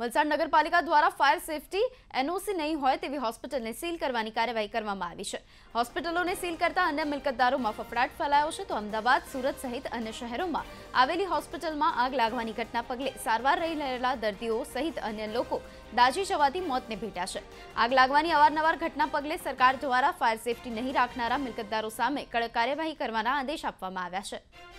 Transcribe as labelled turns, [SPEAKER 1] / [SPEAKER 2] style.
[SPEAKER 1] વલસાડ નગરપાલિકા દ્વારા fire safety NOC નહીં હોય તેવી હોસ્પિટલને સીલ કરવાની કાર્યવાહી કરવામાં આવી છે હોસ્પિટલોને સીલ કરતા અન્ય મિલકતદારોમાં ફફડાટ ફેલાયો છે તો અમદાવાદ સુરત સહિત અન્ય શહેરોમાં આવેલી હોસ્પિટલમાં આગ લાગવાની ઘટના પગલે સારવાર રહી રહેલા દર્દીઓ સહિત અન્ય લોકો દાઝી જવાથી મોતને ભેટ્યા છે આગ લાગવાની અવારનવાર ઘટના પગલે સરકાર દ્વારા ફાયર સેફટી નહીં રાખનારા મિલકતદારો સામે કડક કાર્યવાહી કરવાના આદેશ આપવામાં આવ્યા છે